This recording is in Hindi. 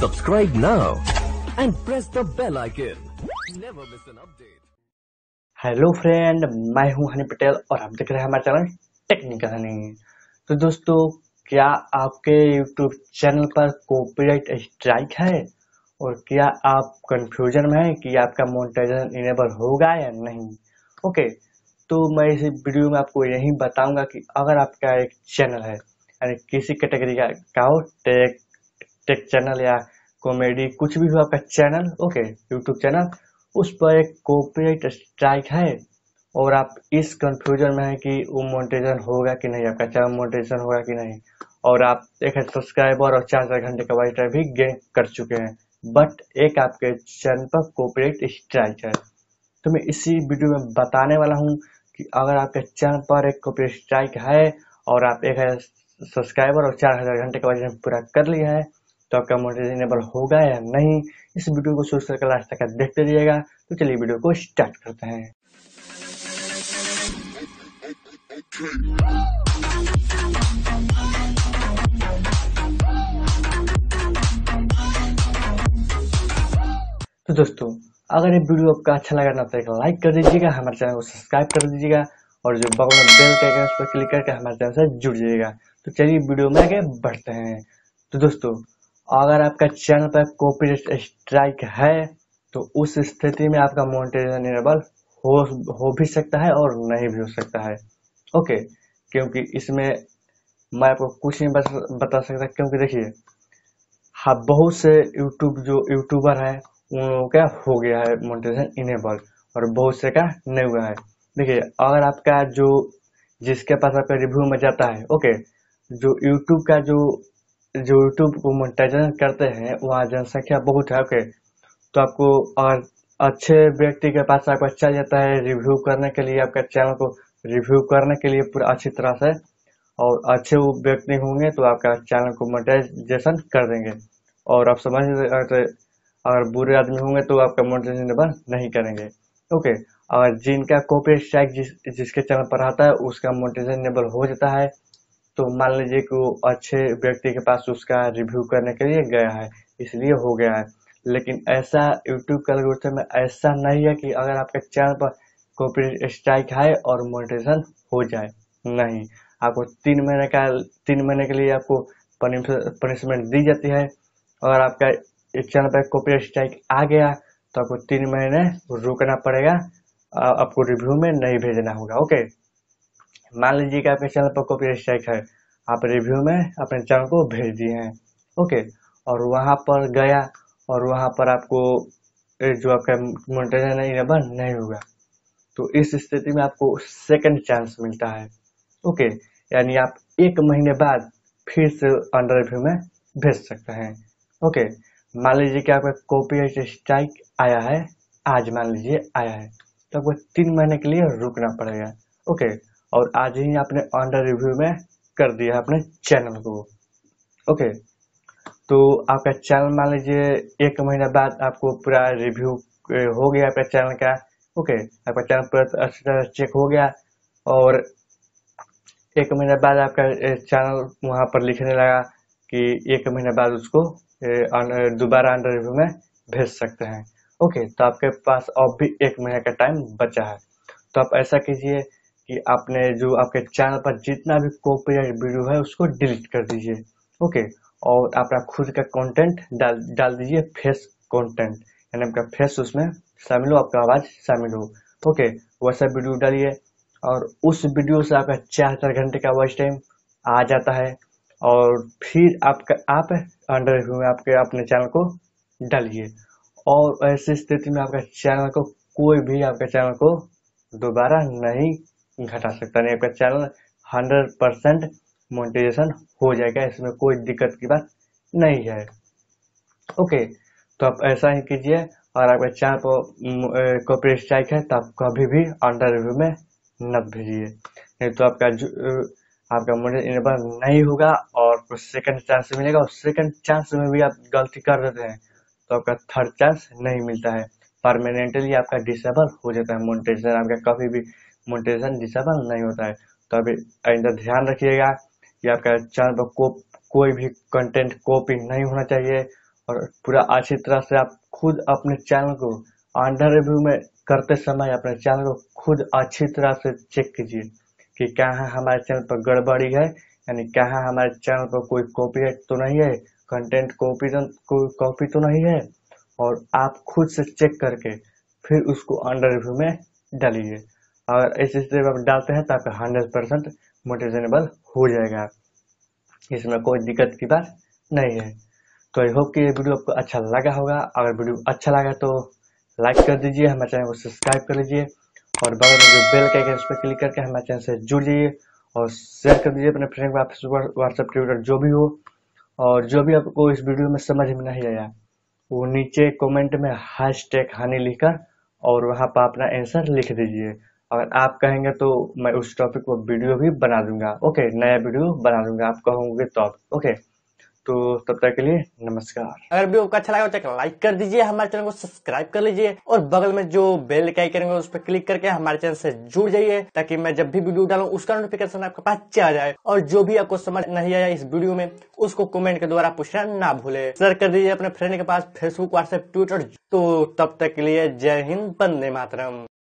Subscribe now and press the bell icon. Never miss an update. Hello friend मैं हूँ हनी पटेल और आप देख रहे हैं हमारा चैनल टेक्निकल हनी तो दोस्तों क्या आपके यूट्यूब चैनल पर कॉपीराइट स्ट्राइक है और क्या आप कंफ्यूजन में है कि आपका मोनेटाइजेशन इनेबल होगा या नहीं ओके तो मैं इस वीडियो में आपको यही बताऊँगा कि अगर आपका एक चैनल है यानी किसी कैटेगरी का, का हो टेक टेक चैनल या कॉमेडी कुछ भी हो आपका चैनल ओके यूट्यूब चैनल उस पर एक कॉपीराइट स्ट्राइक है और आप इस कंफ्यूजन में है कि वो मोनेटाइजेशन होगा कि नहीं, आपका चैनल मोनेटाइजेशन होगा कि नहीं। और आप एक सब्सक्राइबर और चार चार घंटे का वाइट भी गेन कर चुके हैं। बट एक आपके चैनल पर कॉपीराइट स्ट्राइक है। तो मैं इसी वीडियो में बताने वाला हूँ कि अगर आपके चैनल पर एक कॉपी स्ट्राइक है और आप एक सब्सक्राइबर और चार हज़ार घंटे का वज़न पूरा कर लिया है तो आपका मोनेटाइजेबल होगा या नहीं, इस वीडियो को शुरू से लास्ट तक देखते रहिएगा। तो चलिए वीडियो को स्टार्ट करते हैं। तो दोस्तों, अगर ये वीडियो आपका अच्छा लगा ना तो एक लाइक कर दीजिएगा, हमारे चैनल को सब्सक्राइब कर दीजिएगा, और जो बगल में बेल के आइकन उस पर क्लिक करके हमारे चैनल से जुड़ जाइएगा। तो चलिए वीडियो में आगे बढ़ते हैं। तो दोस्तों अगर आपका चैनल पर कॉपी स्ट्राइक है तो उस स्थिति में आपका मोनिटाइजेशन इनेबल हो हो भी सकता है और नहीं भी हो सकता है। ओके क्योंकि इसमें मैं आपको कुछ नहीं बस, बता सकता, क्योंकि देखिए हाँ बहुत से यूट्यूब जो यूट्यूबर है, उन लोगों का हो गया है मोनेटाइजेशन इनेबल, और बहुत से का नहीं हुआ है। देखिए, अगर आपका जो, जिसके पास आपका रिव्यू में जाता है ओके जो यूट्यूब का जो जो यूट्यूब को मोनिटाइजेशन करते हैं, वहाँ जनसंख्या बहुत है ओके तो आपको अगर अच्छे व्यक्ति के पास आपका चल जाता है रिव्यू करने के लिए, आपका चैनल को रिव्यू करने के लिए पूरा अच्छी तरह से, और अच्छे वो व्यक्ति होंगे तो आपका चैनल को मोनिटाइजेशन कर देंगे। और आप समझ अगर बुरे आदमी होंगे तो आपका मोनेटाइजेशन नहीं करेंगे ओके और जिनका कॉपी स्ट्राइक जिस, जिसके चैनल पर आता है, उसका मोनेटाइजेशन हो जाता है। तो मान लीजिए कि वो अच्छे व्यक्ति के पास उसका रिव्यू करने के लिए गया है, इसलिए हो गया है। लेकिन ऐसा यूट्यूब का एल्गोरिथम में ऐसा नहीं है कि अगर आपके चैनल पर कॉपी स्ट्राइक है और मोनेटाइजेशन हो जाए, नहीं। आपको तीन महीने का, तीन महीने के लिए आपको पनिशमेंट दी जाती है। अगर आपका चैनल पर कॉपी स्ट्राइक आ गया तो आपको तीन महीने रुकना पड़ेगा आपको रिव्यू में नहीं भेजना होगा ओके मान लीजिए कि आपके चैनल पर कॉपी स्ट्राइक है। आप रिव्यू में अपने चैनल को भेज दिए हैं। ओके और वहाँ पर गया और वहाँ पर आपको जो आपका मोनिटाइजेशन इनेबल नहीं होगा। तो इस स्थिति में आपको सेकंड चांस मिलता है। ओके यानी आप एक महीने बाद फिर से अंडर रिव्यू में भेज सकते हैं। ओके मान लीजिए कि आपका कॉपी स्ट्राइक आया है। आज मान लीजिए आया है। तो आपको तीन महीने के लिए रुकना पड़ेगा। ओके और आज ही आपने अंडर रिव्यू में कर दिया अपने चैनल को। ओके तो आपका चैनल मान लीजिए एक महीना बाद आपको पूरा रिव्यू हो गया आपका चैनल का। ओके आपका चैनल पूरा अच्छी तरह चेक हो गया और एक महीने बाद आपका चैनल वहाँ पर लिखने लगा कि एक महीने बाद उसको दोबारा अंडर रिव्यू में भेज सकते हैं। ओके तो आपके पास अब भी एक महीने का टाइम बचा है। तो आप ऐसा कीजिए कि आपने जो आपके चैनल पर जितना भी कॉपीराइट वीडियो है, उसको डिलीट कर दीजिए ओके और अपना खुद का कंटेंट डाल डाल दीजिए फेस कंटेंट यानी आपका फेस उसमें शामिल हो, आपका आवाज़ शामिल हो ओके वैसा वीडियो डालिए, और उस वीडियो से आपका चार चार घंटे का वॉच टाइम आ जाता है, और फिर आपका, आप अंडर रिव्यू में आपके, अपने चैनल को डालिए। और ऐसी स्थिति में आपका चैनल को, कोई भी आपके चैनल को दोबारा नहीं घटा सकता नहीं। आपका चैनल हंड्रेड परसेंट मोनिटाइजेशन हो जाएगा, इसमें कोई दिक्कत की बात नहीं है। ओके तो आप ऐसा ही कीजिए, और आपके चैनल पर कॉपी स्ट्राइक है तो आप कभी भी अंडर रिव्यू में न भेजिए। नहीं तो आपका आपका मॉडल इनेबल नहीं होगा, और सेकंड चांस मिलेगा, और सेकंड चांस में भी आप गलती कर देते हैं तो आपका थर्ड चांस नहीं मिलता है। परमानेंटली आपका डिसेबल हो जाता है मोनिटाइजेशन आपका कभी भी मोनिटाइजेशन डिसेबल नहीं होता है। तो अभी आइंदा ध्यान रखिएगा कि आपका चैनल पर को, कोई भी कंटेंट कॉपी नहीं होना चाहिए और पूरा अच्छी तरह से आप खुद अपने चैनल को अंडर रिव्यू में करते समय अपने चैनल को खुद अच्छी तरह से चेक कीजिए कि कहाँ हमारे चैनल पर गड़बड़ी है यानी कहाँ हमारे चैनल पर कोई कॉपीराइट तो नहीं है कंटेंट कॉपी कोई कॉपी तो नहीं है और आप खुद से चेक करके फिर उसको अंडर रिव्यू में डालिए। अगर ऐसे स्टेप आप डालते हैं तो आपका हंड्रेड परसेंट मोटिवेशनेबल हो जाएगा। इसमें कोई दिक्कत की बात नहीं है। तो आई होप कि ये वीडियो आपको अच्छा लगा होगा। अगर वीडियो अच्छा लगा तो लाइक कर दीजिए, हमारे चैनल को सब्सक्राइब कर लीजिए और बगल में जो बेल का है उस पर क्लिक करके हमारे चैनल से जुड़ जाइए और शेयर कर दीजिए अपने फ्रेंड व्हाट्सएप ट्विटर जो भी हो। और जो भी आपको इस वीडियो में समझ में नहीं आया, वो नीचे कमेंट में हैश टैग हानि लिखकर और वहाँ पर अपना आंसर लिख दीजिए। अगर आप कहेंगे तो मैं उस टॉपिक पर वीडियो भी बना दूँगा। ओके नया वीडियो बना दूँगा। आप कहोगे तो ओके तो तब तक के लिए नमस्कार। अगर वीडियो को अच्छा लगा तो लाइक कर दीजिए, हमारे चैनल को सब्सक्राइब कर लीजिए और बगल में जो बेल का करेंगे उस पर क्लिक करके हमारे चैनल से जुड़ जाइए, ताकि मैं जब भी वीडियो डालूं उसका नोटिफिकेशन आपके पास चला जाए और जो भी आपको समझ नहीं आया इस वीडियो में, उसको कमेंट के द्वारा पूछना ना भूले। शेयर कर दीजिए अपने फ्रेंड के पास फेसबुक व्हाट्सएप ट्विटर तो तब तक के लिए जय हिंद बंदे मातरम।